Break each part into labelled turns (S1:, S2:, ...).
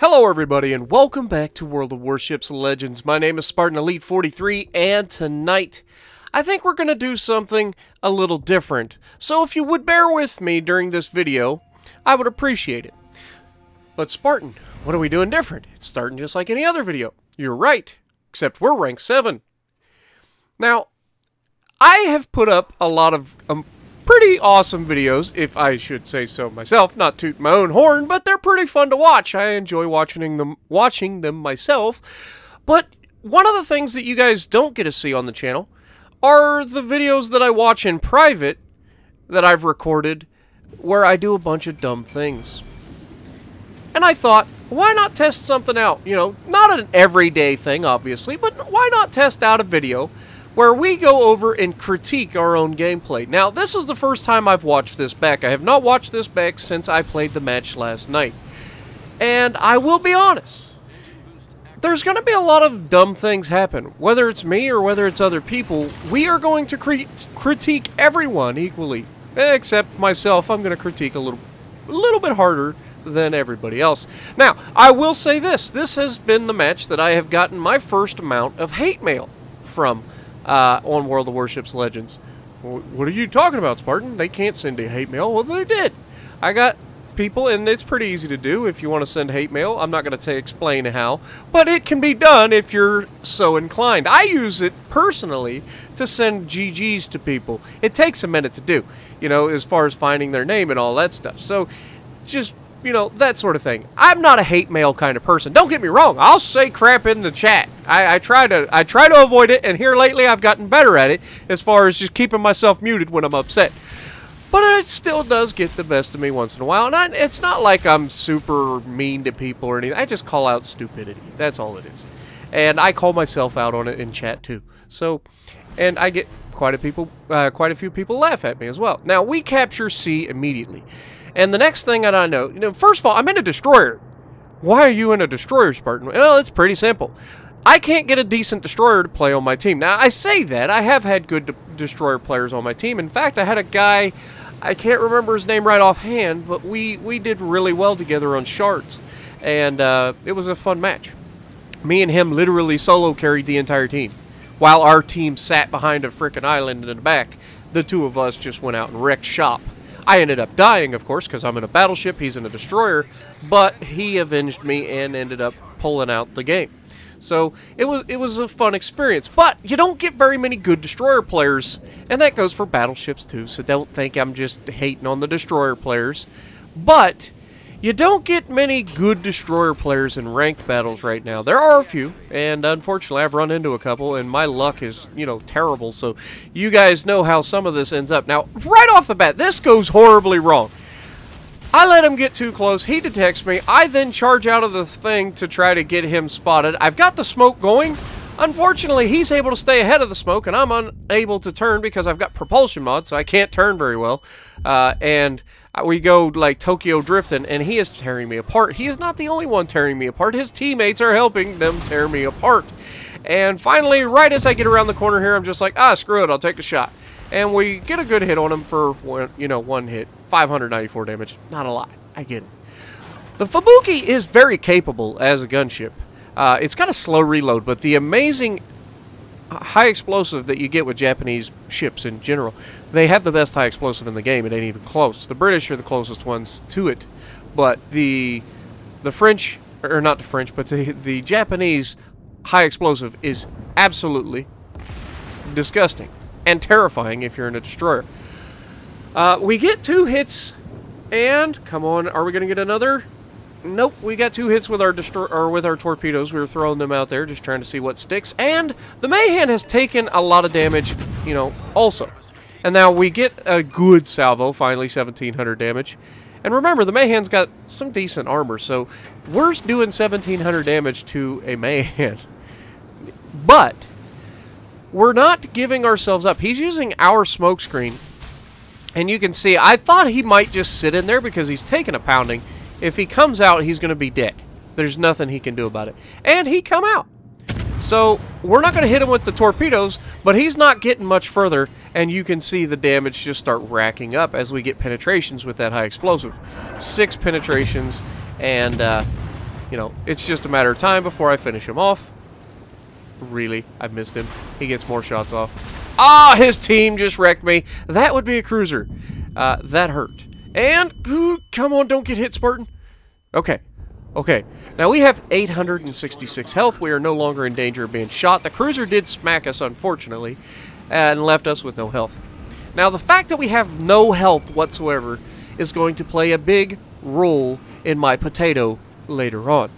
S1: Hello everybody and welcome back to World of Warships Legends. My name is Spartan Elite 43 and tonight I think we're going to do something a little different. So if you would bear with me during this video, I would appreciate it. But Spartan, what are we doing different? It's starting just like any other video. You're right, except we're rank 7. Now, I have put up a lot of um, pretty awesome videos, if I should say so myself. Not toot my own horn, but they're pretty fun to watch. I enjoy watching them, watching them myself. But one of the things that you guys don't get to see on the channel are the videos that I watch in private that I've recorded where I do a bunch of dumb things. And I thought, why not test something out? You know, not an everyday thing, obviously, but why not test out a video where we go over and critique our own gameplay. Now, this is the first time I've watched this back. I have not watched this back since I played the match last night. And I will be honest, there's going to be a lot of dumb things happen. Whether it's me or whether it's other people, we are going to crit critique everyone equally. Except myself, I'm going to critique a little, a little bit harder than everybody else. Now, I will say this. This has been the match that I have gotten my first amount of hate mail from uh, on World of Warships Legends. What are you talking about, Spartan? They can't send a hate mail. Well, they did. I got people, and it's pretty easy to do if you want to send hate mail. I'm not going to explain how, but it can be done if you're so inclined. I use it personally to send GGs to people. It takes a minute to do, you know, as far as finding their name and all that stuff. So just you know, that sort of thing. I'm not a hate mail kind of person. Don't get me wrong. I'll say crap in the chat. I, I, try to I try to avoid it, and here lately I've gotten better at it as far as just keeping myself muted when I'm upset. But it still does get the best of me once in a while. And I, it's not like I'm super mean to people or anything. I just call out stupidity. That's all it is. And I call myself out on it in chat too. So, and I get quite a people, uh, quite a few people laugh at me as well. Now we capture C immediately. And the next thing that I know, you know, first of all, I'm in a destroyer. Why are you in a destroyer, Spartan? Well, it's pretty simple. I can't get a decent destroyer to play on my team. Now, I say that. I have had good de destroyer players on my team. In fact, I had a guy, I can't remember his name right offhand, but we, we did really well together on shards. And uh, it was a fun match. Me and him literally solo carried the entire team. While our team sat behind a frickin' island in the back, the two of us just went out and wrecked shop. I ended up dying, of course, because I'm in a battleship, he's in a destroyer, but he avenged me and ended up pulling out the game. So it was it was a fun experience, but you don't get very many good destroyer players, and that goes for battleships too. So don't think I'm just hating on the destroyer players, but you don't get many good destroyer players in ranked battles right now. There are a few, and unfortunately I've run into a couple, and my luck is, you know, terrible. So you guys know how some of this ends up. Now, right off the bat, this goes horribly wrong. I let him get too close. He detects me. I then charge out of the thing to try to get him spotted. I've got the smoke going. Unfortunately, he's able to stay ahead of the smoke, and I'm unable to turn because I've got propulsion mod, so I can't turn very well. Uh, and we go like Tokyo drifting, and he is tearing me apart. He is not the only one tearing me apart. His teammates are helping them tear me apart. And finally, right as I get around the corner here, I'm just like, ah, screw it, I'll take a shot. And we get a good hit on him for, one, you know, one hit. 594 damage. Not a lot. I get it. The Fubuki is very capable as a gunship. Uh, it's got a slow reload, but the amazing high explosive that you get with Japanese ships in general. They have the best high explosive in the game. It ain't even close. The British are the closest ones to it, but the the French, or not the French, but the the Japanese high explosive is absolutely disgusting and terrifying if you're in a destroyer. Uh, we get two hits, and come on, are we going to get another? Nope, we got two hits with our destroy or with our torpedoes. We were throwing them out there, just trying to see what sticks. And the Mahan has taken a lot of damage, you know, also. And now we get a good salvo, finally 1,700 damage. And remember, the Mahan's got some decent armor, so we're doing 1,700 damage to a Mahan. But we're not giving ourselves up. He's using our smokescreen. And you can see, I thought he might just sit in there because he's taking a pounding. If he comes out, he's going to be dead. There's nothing he can do about it. And he come out. So, we're not going to hit him with the torpedoes, but he's not getting much further, and you can see the damage just start racking up as we get penetrations with that high explosive. Six penetrations, and uh, you know, it's just a matter of time before I finish him off. Really, I missed him. He gets more shots off. Ah, his team just wrecked me. That would be a cruiser. Uh, that hurt. And, come on, don't get hit, Spartan. Okay, okay. Now we have 866 health. We are no longer in danger of being shot. The cruiser did smack us, unfortunately, and left us with no health. Now, the fact that we have no health whatsoever is going to play a big role in my potato later on.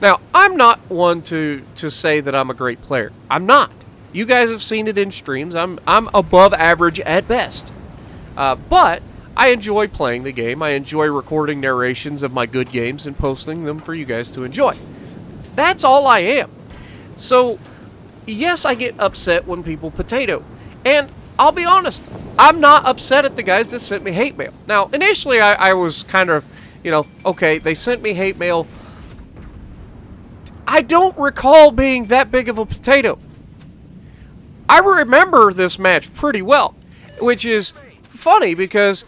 S1: Now, I'm not one to, to say that I'm a great player. I'm not. You guys have seen it in streams. I'm, I'm above average at best. Uh, but I enjoy playing the game. I enjoy recording narrations of my good games and posting them for you guys to enjoy. That's all I am. So, yes, I get upset when people potato. And I'll be honest, I'm not upset at the guys that sent me hate mail. Now, initially, I, I was kind of, you know, okay, they sent me hate mail I don't recall being that big of a potato. I remember this match pretty well, which is funny because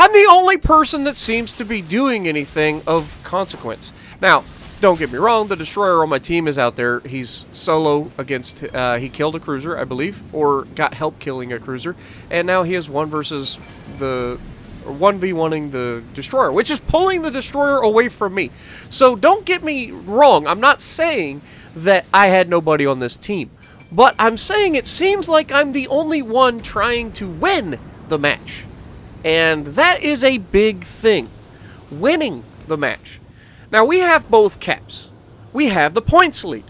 S1: I'm the only person that seems to be doing anything of consequence. Now, don't get me wrong, the destroyer on my team is out there. He's solo against, uh, he killed a cruiser, I believe, or got help killing a cruiser, and now he has one versus the 1v1ing the destroyer, which is pulling the destroyer away from me. So don't get me wrong, I'm not saying that I had nobody on this team. But I'm saying it seems like I'm the only one trying to win the match. And that is a big thing. Winning the match. Now we have both caps. We have the points lead.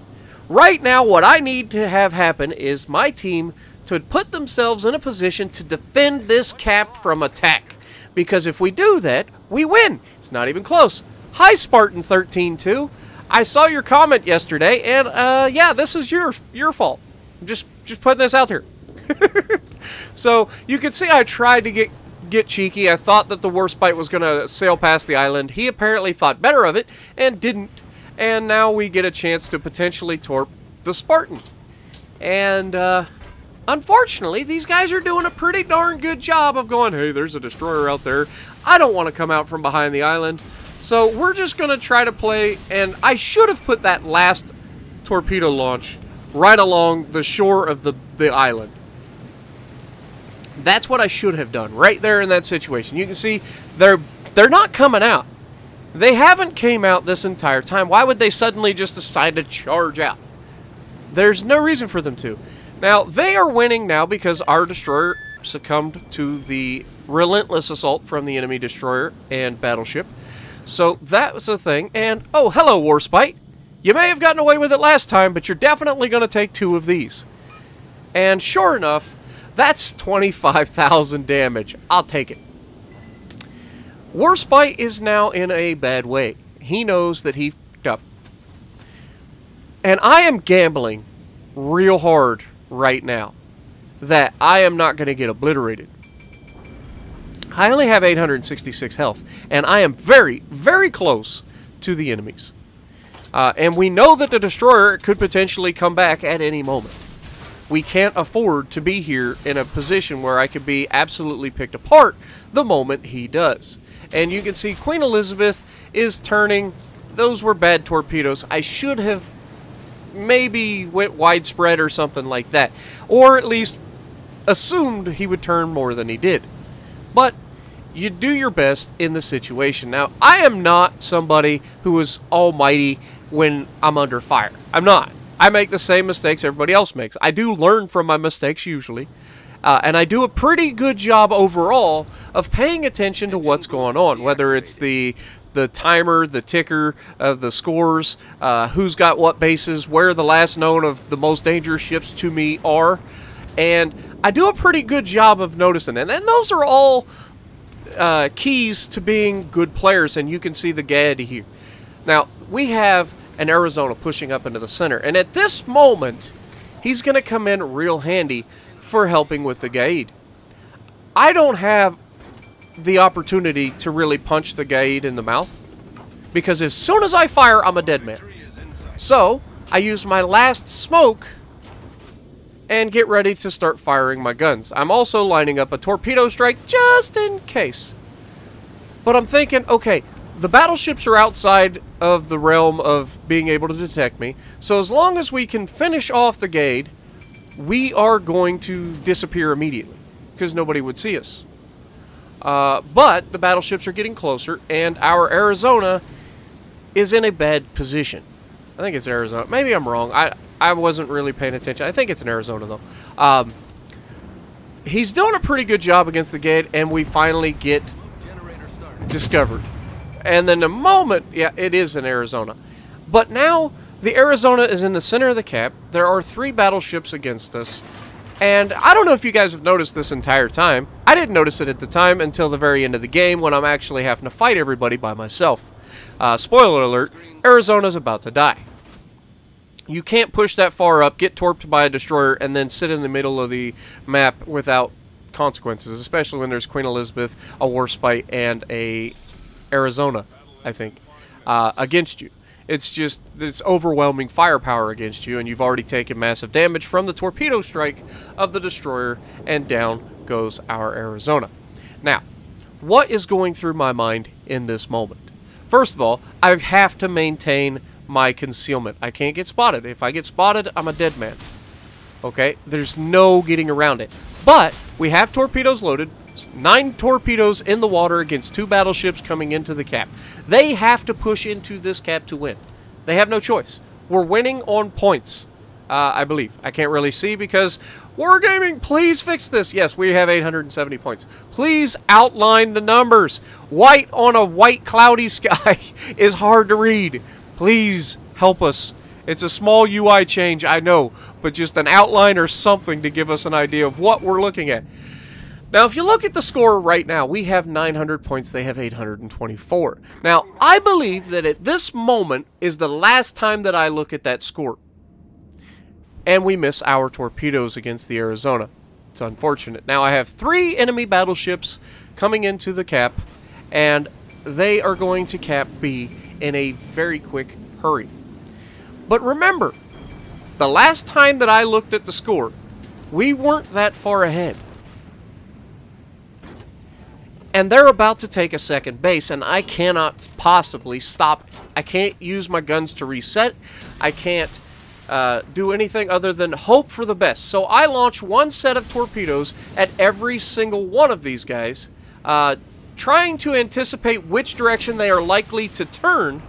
S1: Right now what I need to have happen is my team to put themselves in a position to defend this cap from attack. Because if we do that, we win. It's not even close. Hi, Spartan13-2. I saw your comment yesterday, and uh, yeah, this is your your fault. I'm just just putting this out here. so you can see I tried to get get cheeky. I thought that the Warspite was going to sail past the island. He apparently thought better of it and didn't. And now we get a chance to potentially torp the Spartan. And uh, Unfortunately, these guys are doing a pretty darn good job of going, hey, there's a destroyer out there. I don't want to come out from behind the island. So we're just going to try to play, and I should have put that last torpedo launch right along the shore of the, the island. That's what I should have done, right there in that situation. You can see they're they're not coming out. They haven't came out this entire time. Why would they suddenly just decide to charge out? There's no reason for them to. Now, they are winning now because our destroyer succumbed to the relentless assault from the enemy destroyer and battleship. So that was the thing. And, oh, hello, Warspite. You may have gotten away with it last time, but you're definitely going to take two of these. And sure enough, that's 25,000 damage. I'll take it. Warspite is now in a bad way. He knows that he fucked up. And I am gambling real hard right now that I am not going to get obliterated. I only have 866 health, and I am very, very close to the enemies. Uh, and we know that the Destroyer could potentially come back at any moment. We can't afford to be here in a position where I could be absolutely picked apart the moment he does. And you can see Queen Elizabeth is turning. Those were bad torpedoes. I should have maybe went widespread or something like that. Or at least assumed he would turn more than he did. But you do your best in the situation. Now, I am not somebody who is almighty when I'm under fire. I'm not. I make the same mistakes everybody else makes. I do learn from my mistakes usually. Uh, and I do a pretty good job overall of paying attention to what's going on, whether it's the the timer, the ticker of the scores, uh, who's got what bases, where the last known of the most dangerous ships to me are. And I do a pretty good job of noticing it. And those are all uh, keys to being good players, and you can see the gaiety here. Now, we have an Arizona pushing up into the center, and at this moment, he's going to come in real handy for helping with the Gaid. I don't have the opportunity to really punch the Gaid in the mouth. Because as soon as I fire, I'm a dead man. So, I use my last smoke and get ready to start firing my guns. I'm also lining up a torpedo strike just in case. But I'm thinking, okay, the battleships are outside of the realm of being able to detect me. So as long as we can finish off the gate, we are going to disappear immediately because nobody would see us. Uh, but the battleships are getting closer, and our Arizona is in a bad position. I think it's Arizona. Maybe I'm wrong. I I wasn't really paying attention. I think it's in Arizona though. Um, he's doing a pretty good job against the gate, and we finally get discovered. And then the moment, yeah, it is in Arizona. But now the Arizona is in the center of the cap. There are three battleships against us. And I don't know if you guys have noticed this entire time. I didn't notice it at the time until the very end of the game when I'm actually having to fight everybody by myself. Uh, spoiler alert, Arizona's about to die. You can't push that far up, get torped by a destroyer, and then sit in the middle of the map without consequences, especially when there's Queen Elizabeth, a Warspite, and a Arizona, I think, uh, against you. It's just, it's overwhelming firepower against you, and you've already taken massive damage from the torpedo strike of the destroyer, and down goes our Arizona. Now, what is going through my mind in this moment? First of all, I have to maintain my concealment. I can't get spotted. If I get spotted, I'm a dead man. Okay? There's no getting around it. But we have torpedoes loaded. Nine torpedoes in the water against two battleships coming into the cap. They have to push into this cap to win. They have no choice. We're winning on points, uh, I believe. I can't really see because Wargaming, please fix this. Yes, we have 870 points. Please outline the numbers. White on a white cloudy sky is hard to read. Please help us. It's a small UI change, I know, but just an outline or something to give us an idea of what we're looking at. Now, if you look at the score right now, we have 900 points, they have 824. Now, I believe that at this moment is the last time that I look at that score. And we miss our torpedoes against the Arizona. It's unfortunate. Now, I have three enemy battleships coming into the cap, and they are going to cap B in a very quick hurry. But remember, the last time that I looked at the score, we weren't that far ahead. And they're about to take a second base, and I cannot possibly stop. I can't use my guns to reset. I can't uh, do anything other than hope for the best. So I launch one set of torpedoes at every single one of these guys, uh, trying to anticipate which direction they are likely to turn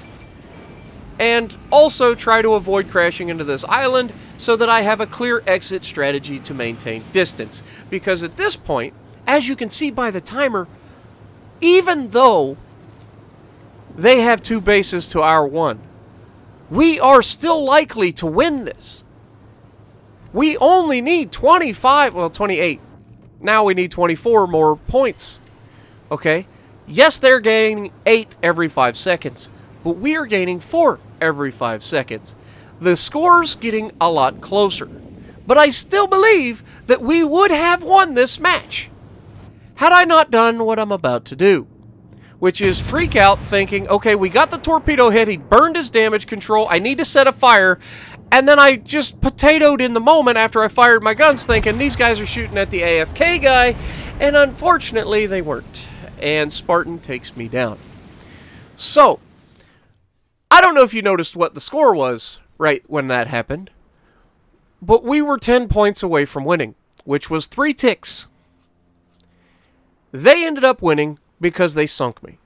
S1: and also try to avoid crashing into this island so that I have a clear exit strategy to maintain distance. Because at this point, as you can see by the timer, even though they have two bases to our one, we are still likely to win this. We only need 25, well, 28. Now we need 24 more points. Okay? Yes, they're gaining 8 every 5 seconds, but we are gaining 4 every five seconds. The score's getting a lot closer, but I still believe that we would have won this match had I not done what I'm about to do, which is freak out thinking, okay, we got the torpedo hit, he burned his damage control, I need to set a fire, and then I just potatoed in the moment after I fired my guns thinking these guys are shooting at the AFK guy, and unfortunately they weren't, and Spartan takes me down. So, I don't know if you noticed what the score was right when that happened, but we were 10 points away from winning, which was three ticks. They ended up winning because they sunk me.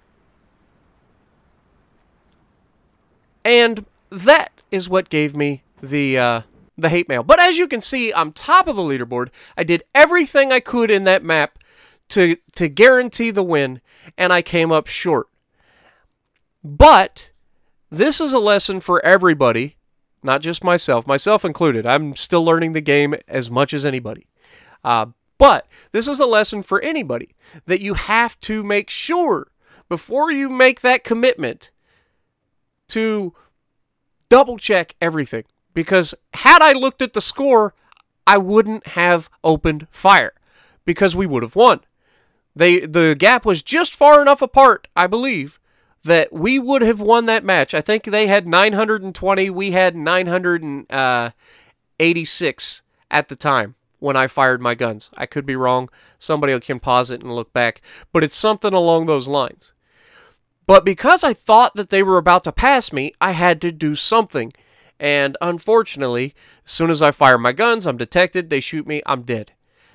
S1: And that is what gave me the uh, the hate mail. But as you can see, I'm top of the leaderboard. I did everything I could in that map to to guarantee the win, and I came up short. But this is a lesson for everybody, not just myself, myself included. I'm still learning the game as much as anybody. Uh, but this is a lesson for anybody that you have to make sure before you make that commitment to double check everything. Because had I looked at the score, I wouldn't have opened fire because we would have won. They the gap was just far enough apart, I believe, that we would have won that match. I think they had 920, we had 986 uh, at the time when I fired my guns. I could be wrong. Somebody can pause it and look back, but it's something along those lines. But because I thought that they were about to pass me, I had to do something. And unfortunately, as soon as I fire my guns, I'm detected, they shoot me, I'm dead.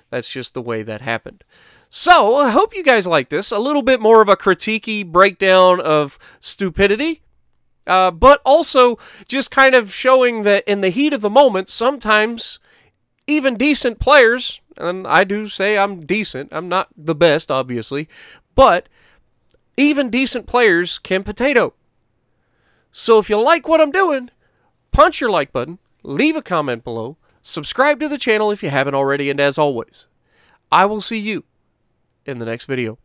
S1: That's just the way that happened. So, I hope you guys like this. A little bit more of a critiquey breakdown of stupidity, uh, but also just kind of showing that in the heat of the moment, sometimes even decent players, and I do say I'm decent, I'm not the best, obviously, but even decent players can potato. So if you like what I'm doing, punch your like button, leave a comment below, subscribe to the channel if you haven't already, and as always, I will see you in the next video.